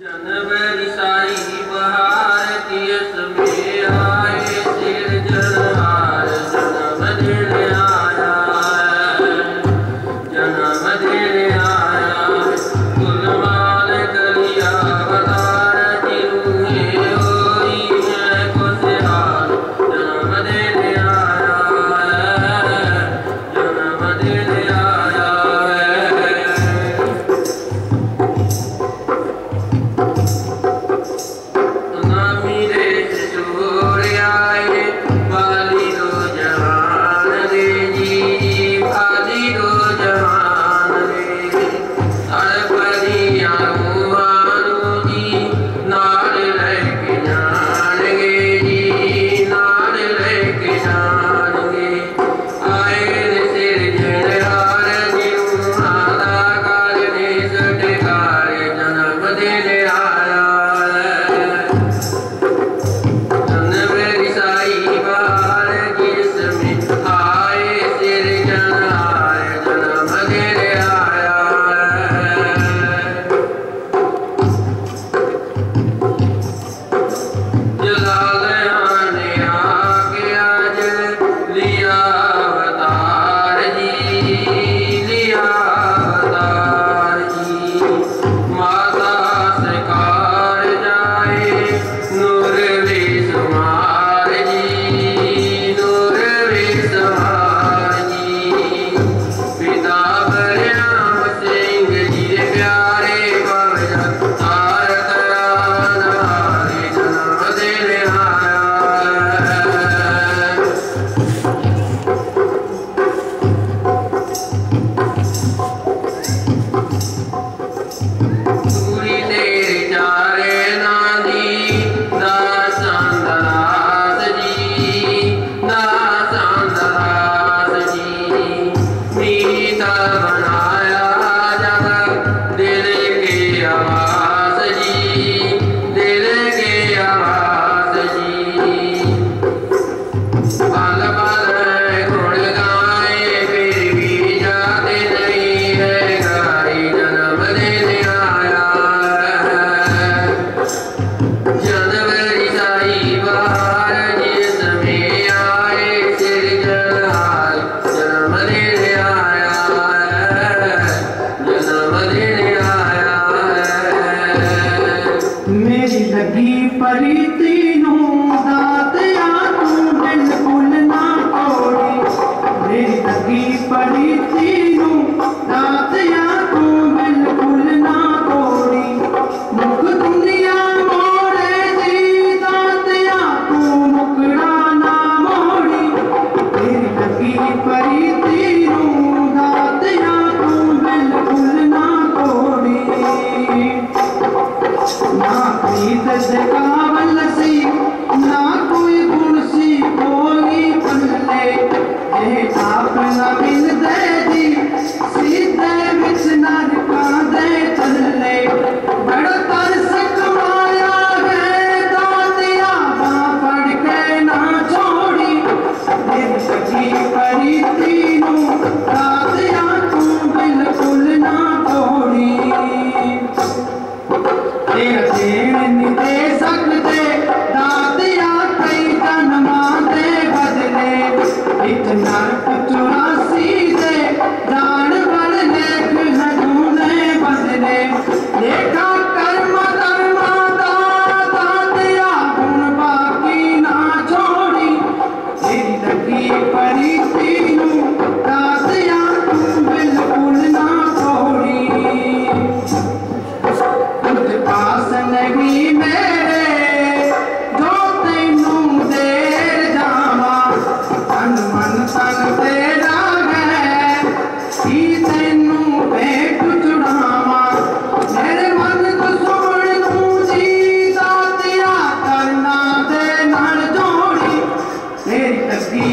जनवरी Sai E de que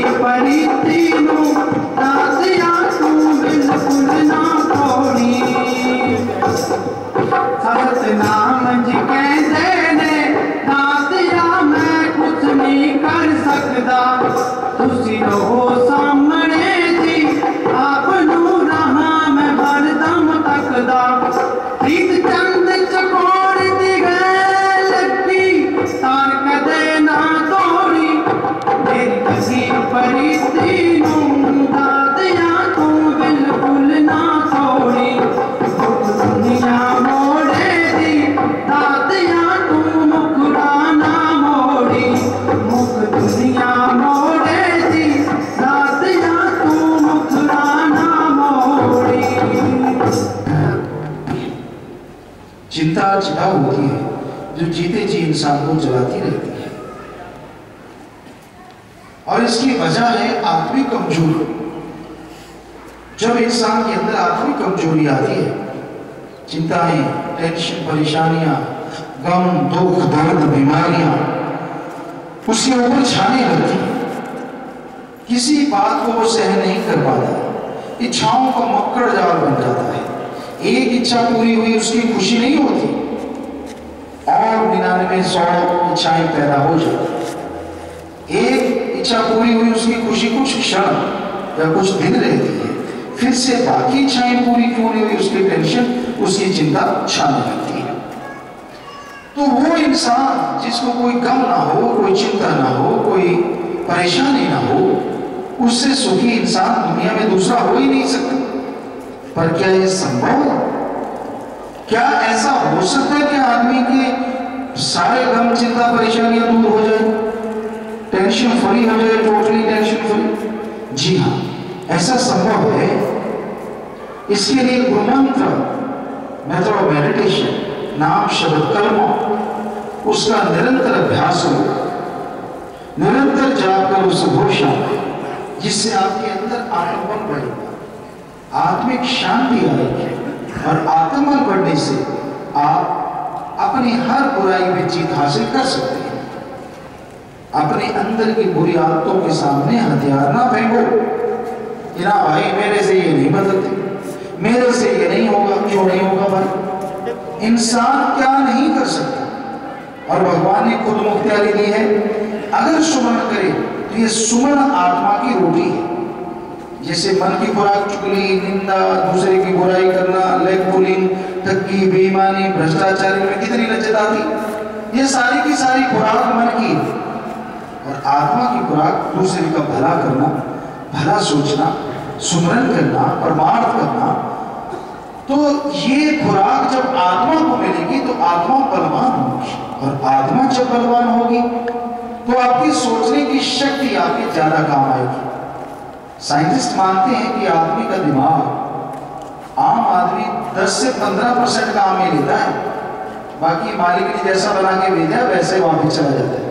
Paripino, Paripino, Paripino, Paripino, Paripino, इंसान को जलाती रहती है। और इसकी वजह है आत्मिक कमज़ोरी। जब इंसान के अंदर आत्मिक कमज़ोरी आती है, चिंताएँ टेंशन परेशानियाँ, गम, दुख, दर्द, बीमारियाँ, उसके ऊपर छाने लगती किसी बात को वो सहन नहीं कर पाता इच्छाओं का मक्कड़ जाल बन जाता है। एक इच्छा पूरी हुई, उसकी खुशी नहीं होती। और निन्यानवे सौ इच्छाएँ पैदा हो जाती एक इच्छा पूरी हुई, उसकी खुशी कुछ क्षण या कुछ दिन रहती है। फिर से बाकी इच्छाएँ पूरी क्यों नहीं हुई, उसकी टेंशन उसकी चिंता छाने लगती है। तो वो इंसान जिसको कोई गम ना हो, कोई चिंता ना हो, कोई परेशानी ना हो, उससे सुखी इंसान दुनिया में दूसरा हो ही नहीं सकता। पर क्या ये संभव है? क्या ऐसा हो सकता है कि आदमी के सारे गम चिंता परेशानियाँ दूर हो जाए टेंशन फ्री हो जाए टोटली टेंशन फ्री जी हाँ ऐसा संभव है? इसके लिए गुरुमंत्र मेथड ऑफ़ मेडिटेशन नाम शब्द कर्म उसका निरंतर अभ्यास हो। निरंतर जाप कर उस घोषणा जिससे आपके अंदर आत्मबल बढ़ेगा, आत्मिक शांति आएगी, और आत्मबल बढ़ने से आप अपनी हर बुराई में जीत हासिल कर सकते हैं। अपने अंदर की बुरी आदतों के सामने हथियार ना फेंको। ना भाई, मेरे से ये नहीं बदलते। मेरे से ये नहीं होगा, क्यों नहीं होगा भाई? इंसान क्या नहीं कर सकता? और भगवान ने खुद मुख्तियारी दी है, अगर सुमन करे तो ये सुमन आत्मा की रोटी है। जैसे मन की खुराक चुगली, निंदा, दूसरे की बुराई करना, लेग पुलिंग ठगी बेईमानी, भ्रष्टाचारी में कितनी लज्जत आती ये सारी की सारी खुराक मन की। और आत्मा की खुराक दूसरे का भला करना, भला सोचना, सुमरन करना परमार्थ करना। तो ये खुराक जब आत्मा को मिलेगी तो आत्मा बलवान होगी। और आत्मा जब बलवान होगी तो आपकी सोचने की शक्ति आपकी ज़्यादा काम आएगी। साइंटिस्ट मानते हैं कि आदमी का दिमाग आम आदमी 10 से 15 परसेंट काम ही लेता है। बाकी मालिक ने जैसा बना के भेजा वैसे वहाँ पे चला जाता है।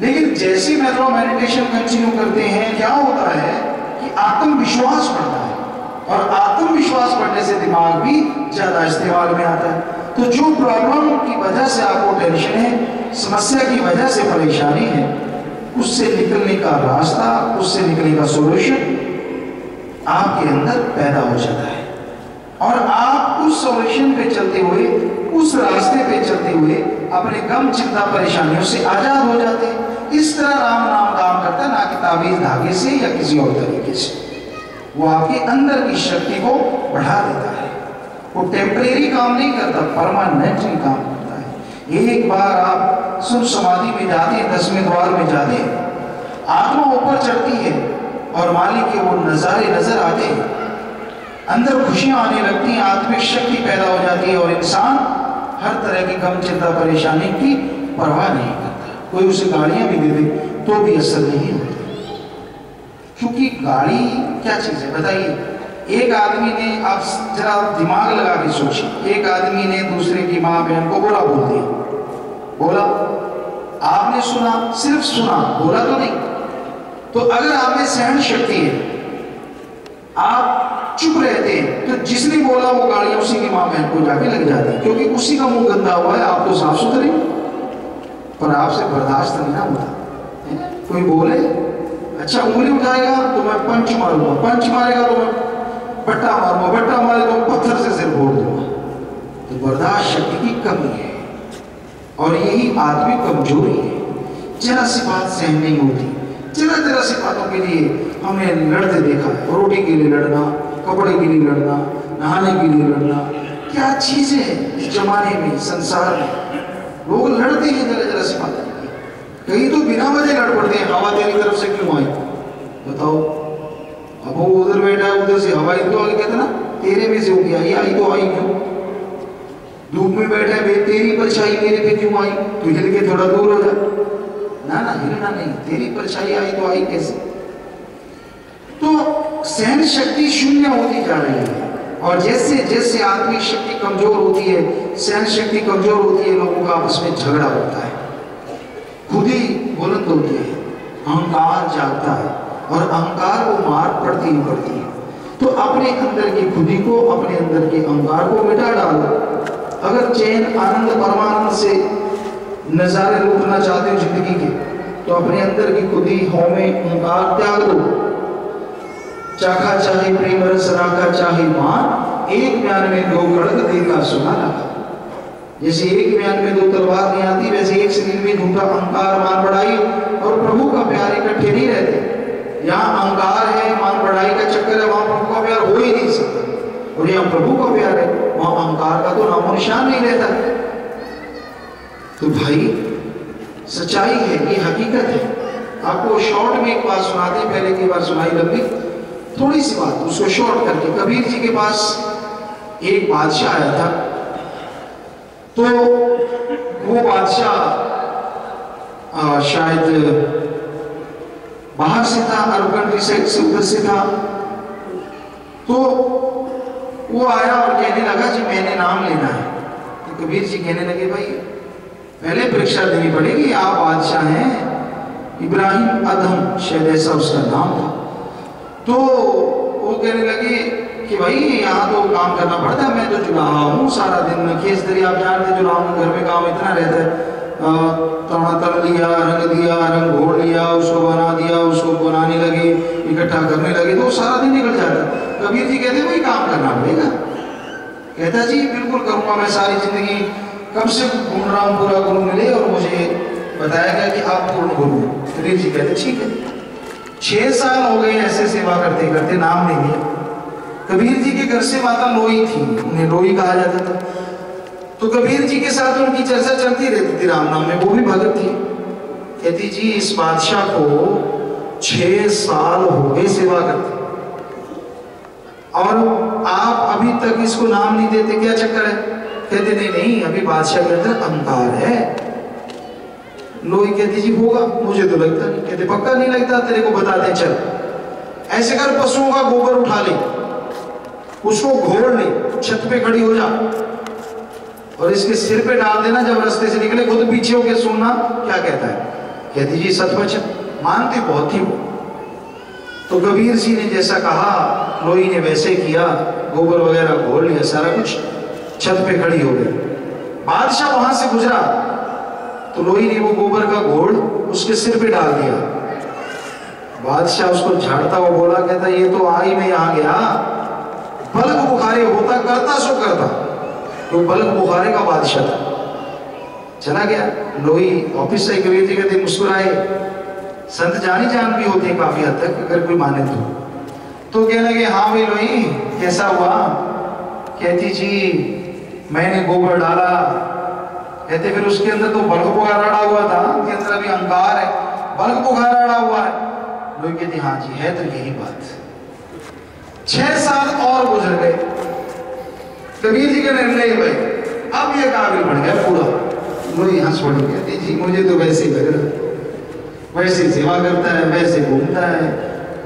लेकिन जैसी मेट्रो मेडिटेशन कंटिन्यू करते हैं, क्या होता है कि आत्मविश्वास बढ़ता है। और आत्मविश्वास बढ़ने से दिमाग भी ज़्यादा इस्तेमाल में आता है। तो जो प्रॉब्लम की वजह से आपको टेंशन है, समस्या की वजह से परेशानी है, उससे निकलने का रास्ता, उससे निकलने का सोल्यूशन आपके अंदर पैदा हो जाता है। और आप उस सॉल्यूशन पे चलते हुए, उस रास्ते पे चलते हुए अपने गम चिंता परेशानियों से आज़ाद हो जाते इस तरह राम नाम काम करता ना कि ताबीज धागे से या किसी और तरीके से। वो आपके अंदर की शक्ति को बढ़ा देता है। वो टेम्परेरी काम नहीं करता परमानेंटली काम करता है। एक बार आप सुन समाधि में जाते हैं, दसवें द्वार में जाते हैं, आत्मा ऊपर चढ़ती है और मालिक के वो नज़ारे नज़र आते हैं। अंदर खुशियाँ आने लगती हैं आत्मिक शक्ति पैदा हो जाती है और इंसान हर तरह की गम, चिंता, परेशानी की परवाह नहीं करता। कोई उसे गाड़ियाँ भी दे दे तो भी असर नहीं होता। क्योंकि गाड़ी क्या चीज़ है? बताइए। एक आदमी ने आप जरा दिमाग लगा के सोचिए। एक आदमी ने दूसरे की माँ बहन को बोला, बोल दिया। बोला, आपने सुना, सिर्फ़ सुना, बोला तो नहीं। तो अगर आप में सहन शक्ति है, आप चुप रहते हैं। तो जिसने बोला वो गाड़ी उसी की माँ बहन को जाके लग जाती है, क्योंकि उसी का मुँह गंदा हुआ है आप तो साफ़ सुथरे। पर आपसे बर्दाश्त नहीं ना होता। कोई बोले अच्छा उंगली उठाएगा तो मैं पंच मारूँगा, पंच मारेगा तो मैं बट्टा मारूँगा, बट्टा मारे तो पत्थर से सिर फोड़ दूँगा। तो बर्दाश्त शक्ति की कमी है। और यही आत्मिक कमज़ोरी है। जरा सी बात सहन नहीं होती। जरा जरा सी बातों के लिए हमने लड़ते देखा रोटी के लिए लड़ना कपड़े के लिए लड़ना, नहाने के लिए लड़ना, क्या चीज़ इस जमाने में, संसार में? लोग लड़ते हैं, जरा जरा सी बात कहीं तो बिना वजह लड़ पड़ते हैं, हवा तेरी तरफ़ से क्यों आई? बताओ। अब वो उधर बैठा है, उधर से हवा इनको आगे कहते ना, तेरे में से हो गया, ये आई तो आई क्यों? धूप में बैठा है तेरी परछाई मेरे पे क्यों आई? तो हिल के थोड़ा दूर हो जा। ना ना, हिलना नहीं, तेरी परछाई आई तो आई कैसे? तो सहन शक्ति शून्य होती जा रही है। और जैसे जैसे आत्मिक शक्ति कमज़ोर होती है सहन शक्ति कमज़ोर होती है, लोगों का आपस में झगड़ा होता है। खुद ही बुलंद होती है। अहंकार जागता है और अहंकार को मार पड़ती ही पड़ती है। तो अपने अंदर की खुदी को, अपने अंदर के अहंकार को मिटा डालो। अगर चैन आनंद परमानंद से नज़ारे लूटना चाहते हो ज़िंदगी के तो अपने अंदर की खुदी, होमे अहंकार त्याग दो। चाखा चाहे प्रेम रस राखा चाहे मान, एक म्यान में दो खड़ग देखा सुना लगा जैसे एक म्यान में दो तलवार नहीं आती, वैसे एक शरीर में झूठा अहंकार मान बढ़ाई, और प्रभु का प्यार इकट्ठे नहीं रहते। यहाँ अहंकार है, मान बढ़ाई का चक्कर है, वहाँ प्रभु का प्यार हो ही नहीं सकता। और यहाँ प्रभु का प्यार है, वहाँ अहंकार का तो नामो निशान नहीं रहता। तो भाई, सच्चाई है ये हकीकत है? आपको शॉर्ट में एक बात सुनाते पहले की बार सुनाई लंबी। थोड़ी सी बात उसको शॉर्ट करके कबीर जी के पास एक बादशाह आया था। तो वो बादशाह शायद बाहर से था अरब कंट्री से, उधर से था। तो वो आया और कहने लगा जी मैंने नाम लेना है। तो कबीर जी कहने लगे भाई पहले परीक्षा देनी पड़ेगी आप बादशाह हैं। इब्राहिम अदम शायद ऐसा उसका नाम था। तो वो कहने लगे कि भाई, यहाँ तो काम करना पड़ता है, मैं तो जुलाहा हूँ सारा दिन। खेस दरिया आप जानते जुलाहा घर में काम इतना रहता है। तोड़ा तल लिया, रंग दिया, रंग घोड़ लिया, उसको बना दिया, उसको बनाने लगे, इकट्ठा करने लगे तो सारा दिन निकल जाता कबीर जी कहते भाई काम करना पड़ेगा। कहता, जी, बिल्कुल करूँगा मैं सारी ज़िंदगी। कब से घूम रहा हूँ पूरा गुरु मिले और मुझे बताया गया कि आप पूर्ण गुरु कबीर जी कहते, ठीक है। छह साल हो गए ऐसे सेवा करते करते, नाम नहीं लिया। कबीर जी के घर से माता लोई थी, उन्हें लोई कहा जाता था। तो कबीर जी के साथ उनकी चर्चा चलती रहती थी राम नाम में, वो भी भगत थी। कहती, जी, इस बादशाह को छह साल हो गए सेवा करते। और आप अभी तक इसको नाम नहीं देते, क्या चक्कर है? कहते, नहीं नहीं, अभी बादशाह के अंदर अहंकार है। लोही कहती, जी, होगा, मुझे तो लगता नहीं। कहते, पक्का नहीं लगता? तेरे को बता दे चल। ऐसे कर पशुओं का गोबर उठा ले, उसको घोड़ ले, छत पे खड़ी हो जा और इसके सिर पे डाल देना, जब रास्ते से निकले, खुद पीछे होके सुनना क्या कहता है। कहती, जी, सचमुच मानते बहुत ही तो कबीर सिंह ने जैसा कहा लोही ने वैसे किया, गोबर वगैरह घोल लिया, सारा कुछ छत पे खड़ी हो गई। बादशाह वहाँ से गुजरा तो लोही ने वो गोबर का घोड़ उसके सिर पे डाल दिया। बादशाह उसको झाड़ता हुआ बोला, कहता, ये तो आई में यहाँ गया। बल्क बुखारे होता करता, सो करता। तो बल्क बुखारे का बादशाह था। चला गया। लोही ऑफ़िस से कबीर जी कहते मुस्कुराए। संत जानी जान भी होते काफ़ी हद तक, अगर कोई माने तो। तो कहने लगे हाँ भाई लोही कैसा हुआ? कहती, जी, मैंने गोबर डाला कहते फिर उसके अंदर तो बल्क बुखार अड़ा हुआ था उसके अंदर अभी अहंकार है, बल्क बुखार अड़ा हुआ है। लोही कहती हाँ जी, है तो यही बात। छह साल और गुजर गए। कबीर जी का निर्णय भाई, अब ये काबिल बन गया पूरा। लोही हंस पड़ी कहती जी, मुझे तो वैसे ही लग वैसे सेवा करता है, वैसे घूमता है।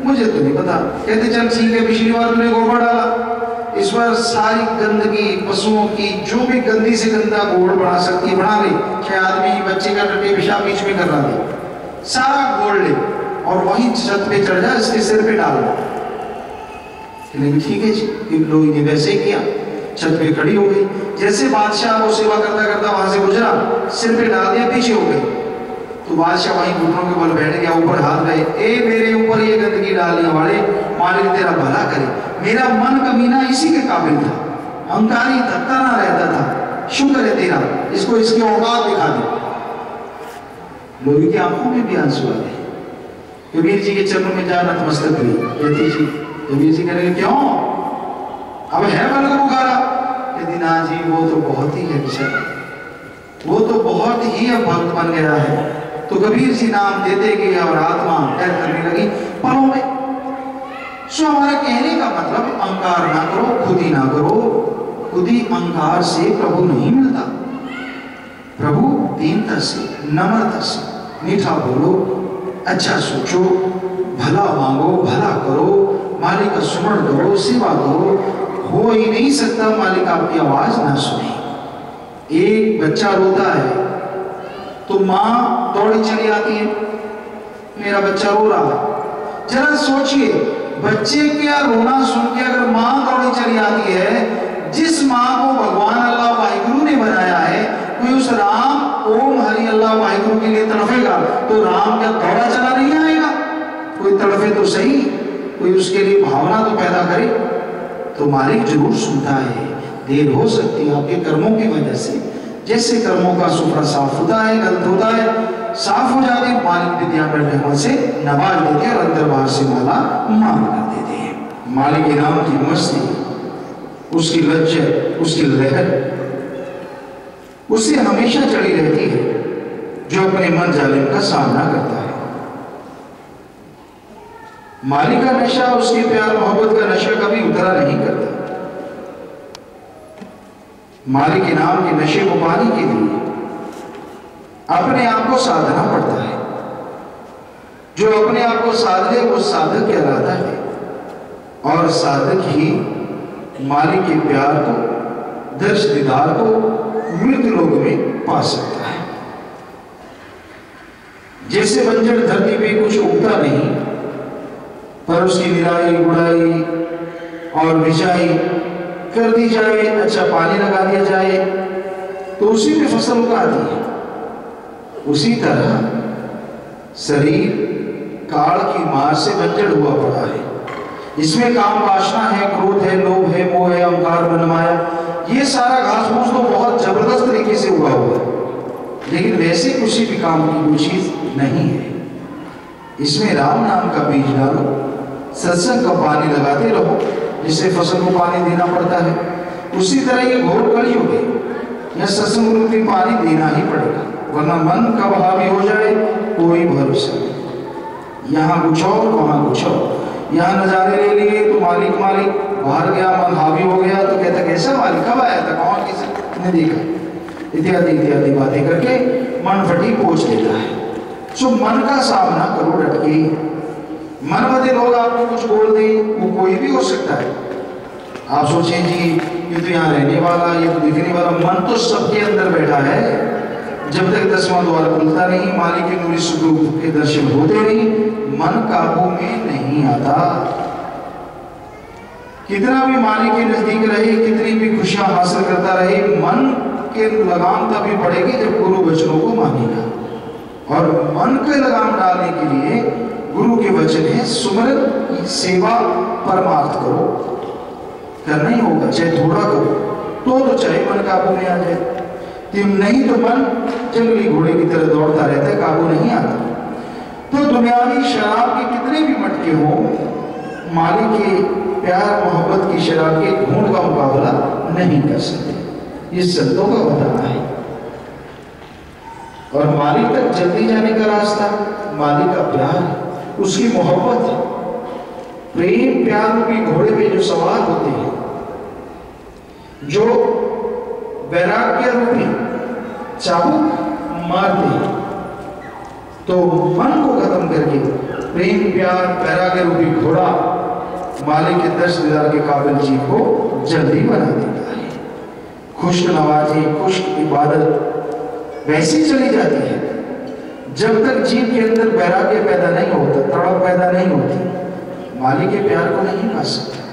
मुझे तो नहीं पता। कहते चल ठीक है पिछली बार तूने गोबर डाला। बार सारी गंदगी, पशुओं की, जो भी गंदी से गंदा गोड़ बना सकती है, बना ले। चाहे आदमी, बच्चे का टट्टे, पेशाब बीच में कर रहा दे सारा गोड़ ले और वही छत पे चढ़ जा, इसके सिर पे डाल लेकिन ठीक है जी लोही ने वैसे ही किया। छत पे खड़ी हो गई। जैसे बादशाह को सेवा करता करता वहाँ से गुजरा, सिर पे डाल दिया, पीछे हो गई। तो बादशाह वहीं घुटनों के बल बैठ गया, ऊपर हाथ रहे। ए, मेरे ऊपर ये गंदगी डालने वाले मालिक तेरा भला करे। मेरा मन कमीना इसी के काबिल था। अहंकारी धक्का ना रहता था। शुक्र है तेरा, इसको इसके औकात दिखा दे। लोही की आँखों में भी आँसू आ गए। कबीर जी के चरणों में जा नतमस्तक हुई कहती, जी, कबीर जी कह रहे, क्यों? अब है बल को बुखारा? यदि ना जी, वो तो बहुत ही बेचारा वो तो बहुत ही अब भक्त बन गया है। तो कबीर जी नाम देते गए और आत्मा डर करने लगी पलों में। सो हमारा कहने का मतलब अहंकार ना करो, खुद ही ना करो। खुद ही अहंकार से प्रभु नहीं मिलता। प्रभु दीनता से, नम्रता से, मीठा बोलो अच्छा सोचो, भला मांगो, भला करो, मालिक का सुमरण करो, सेवा करो। हो ही नहीं सकता मालिक आपकी आवाज़ ना सुने। एक बच्चा रोता है तो माँ दौड़ी चली आती है। मेरा बच्चा रो रहा है। जरा सोचिए, बच्चे क्या रोना सुन के अगर माँ दौड़ी चली आती है, जिस माँ को भगवान अल्लाह वाहिगुरु ने बनाया है, कोई उस राम, ओम हरि अल्लाह वाहिगुरु के लिए तड़फेगा तो राम क्या दौड़ा चला नहीं आएगा? कोई तड़फे तो सही, कोई उसके लिए भावना तो पैदा करे। तो मालिक ज़रूर सुनता है। देर हो सकती है आपके कर्मों की वजह से। जैसे कर्मों का सुफरा साफ़ होता है गलत होता है, साफ़ हो जाते मालिक विद्या में रहमत से नवाज़ देते और अंदर बाहर से माला मान कर देते हैं। मालिक इनाम की मस्ती, उसकी लज्जत उसकी लहर, उससे हमेशा चढ़ी रहती है, जो अपने मन जालिम का सामना करता है। मालिक का नशा, उसके प्यार, मोहब्बत का नशा कभी उतरा नहीं करता। मालिक इनाम के नशे को पाने के लिए अपने आप को साधना पड़ता है। जो अपने आप को साध, वो साधक कहलाता है। और साधक ही मालिक के प्यार को, दर्श दीदार को मृत लोग में पा सकता है। जैसे बंजर धरती पे कुछ उगता नहीं, पर उसकी निराई, गुड़ाई और बिजाई कर दी जाए अच्छा पानी लगा दिया जाए तो उसी में फ़सल उगाती है। उसी तरह शरीर काल की मार से बंजर हुआ पड़ा है। इसमें काम वासना है, क्रोध है, लोभ है, मोह है, अहंकार बनमाया ये सारा घास फूस तो बहुत ज़बरदस्त तरीके से उगा हुआ है। लेकिन वैसे किसी भी काम की कोई चीज़ नहीं है। इसमें राम नाम का बीज डालो, सत्संग का पानी लगाते रहो। जिससे फ़सल को पानी देना पड़ता है, उसी तरह ये घोर कलयुग है यह सत्संग रूपी पानी देना ही पड़ेगा, वरना मन कब हावी हो जाए, कोई भरोसा नहीं। यहाँ कुछ और वहाँ कुछ और यहाँ नज़ारे ले लिए तो मालिक मालिक, बाहर गया, मन हावी हो गया तो कहता, कैसा मालिक, कब आया था, कौन किसी ने देखा? इत्यादि इत्यादि बातें करके मन फटी पहुँच देता है। सो मन का सामना करो, डटके। मन बदे लोग आपको कुछ बोल दें, वो कोई भी हो सकता है। आप सोचें जी, ये तो यहाँ रहने वाला, ये तो दिखने वाला मन तो सबके अंदर बैठा है। जब तक दसवां द्वार खुलता नहीं, मालिक नूरी स्वरूप के दर्शन होते नहीं, मन काबू में नहीं आता। कितना भी मालिक के नज़दीक रहे, कितनी भी खुशियाँ हासिल करता रहे, मन के लगाम तभी पड़ेगी जब गुरु वचनों को मानेगा। और मन के लगाम डालने के लिए गुरु के वचन है, सुमरन सेवा परमार्थ करो। करना ही होगा, चाहे थोड़ा करो। तो तो चाहे मन काबू में आ जाए। तुम नहीं तो मन जंगली घोड़े की तरह दौड़ता रहता है, काबू नहीं आता। तो दुनियावी शराब के कितने भी मटके हो, मालिक के प्यार, मोहब्बत की शराब के घूट का मुकाबला नहीं कर सकते। ये संतों का बताना है। और मालिक तक जल्दी जाने का रास्ता, मालिक का प्यार। उसकी मोहब्बत, प्रेम, प्यार रूपी घोड़े पे जो सवार होते हैं, जो वैराग्य रूपी चाबुक मारते हैं तो मन को खत्म करके प्रेम, प्यार, वैराग्य रूपी घोड़ा मालिक के दस दीदार के काबिल जी को जल्दी बना देता है। खुश नवाजी, खुश इबादत वैसी चली जाती है, जब तक जीव के अंदर वैराग्य पैदा नहीं होता मालिक के प्यार को नहीं पा सकता।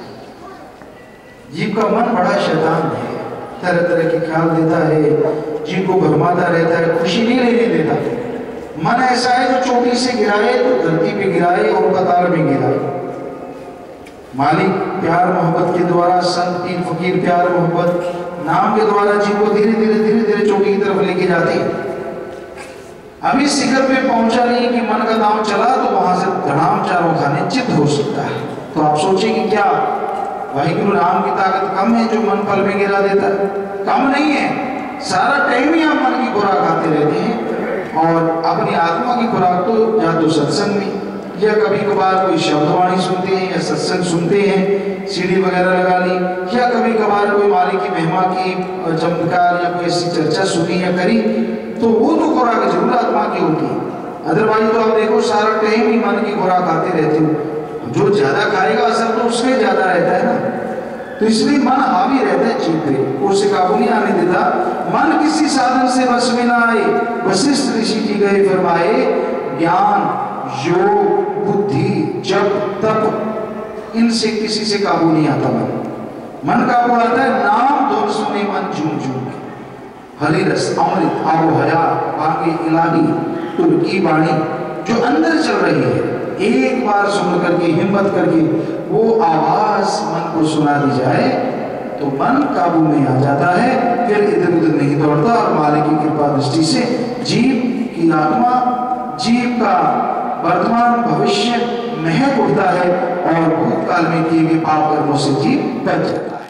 जीव का मन बड़ा शैतान है तरह तरह के ख्याल देता है जीव को भरमाता रहता है, खुशी नहीं लेने देता। मन ऐसा है जो चोटी से गिराए तो धरती पे गिराए और कतार में गिराए। मालिक प्यार मोहब्बत के द्वारा, संत पीर फकीर प्यार मोहब्बत, नाम के द्वारा जीव को धीरे धीरे धीरे धीरे चोटी की तरफ़ लेके जाते हैं। अभी शिखर पे पहुँचा नहीं कि मन का दाम चला तो वहाँ से धड़ाम चारों खाने चित हो सकता है। तो आप सोचेंगे क्या वाहिगुरु राम की ताकत कम है जो मन पल में गिरा देता है? कम नहीं है। सारा टाइम ही आप मन की खुराक खाते रहते हैं और अपनी आत्मा की खुराक तो या तो सत्संग में, या कभी कभार कोई शब्दवाणी सुनते हैं, या सत्संग सुनते हैं, सीढ़ी वगैरह लगा ली, या कभी कभार कोई मालिक की महिमा की चमत्कार या कोई ऐसी चर्चा सुनी या करी तो वो तो खुराक ज़रूर आत्मा की होती है अदरवाइज़ तो आप देखो, सारा टाइम ही मन की खुराक आते रहते हो। जो ज़्यादा खाएगा असर तो उसका ही ज़्यादा रहता है ना। तो इसलिए मन हावी रहता है जीव पे उसे काबू नहीं आने देता। मन किसी साधन से बस में ना आए। वशिष्ठ ऋषि जी गए, फरमाए, ज्ञान, योग, बुद्धि, जप, तप, इनसे किसी से काबू नहीं आता मन। मन काबू आता है, नाम धुन सुने मन झूम झूम हरी रस अमृत आबो हया बाकी इलाही तुर्की वाणी जो अंदर चल रही है, एक बार सुन करके, हिम्मत करके, वो आवाज़ मन को सुना दी जाए तो मन काबू में आ जाता है, फिर इधर उधर नहीं दौड़ता, और मालिक की कृपा दृष्टि से जीव की आत्मा, जीव का वर्तमान भविष्य महक उठता है, और भूतकाल में किए गए पाप कर्मों से जीव बच जाता है।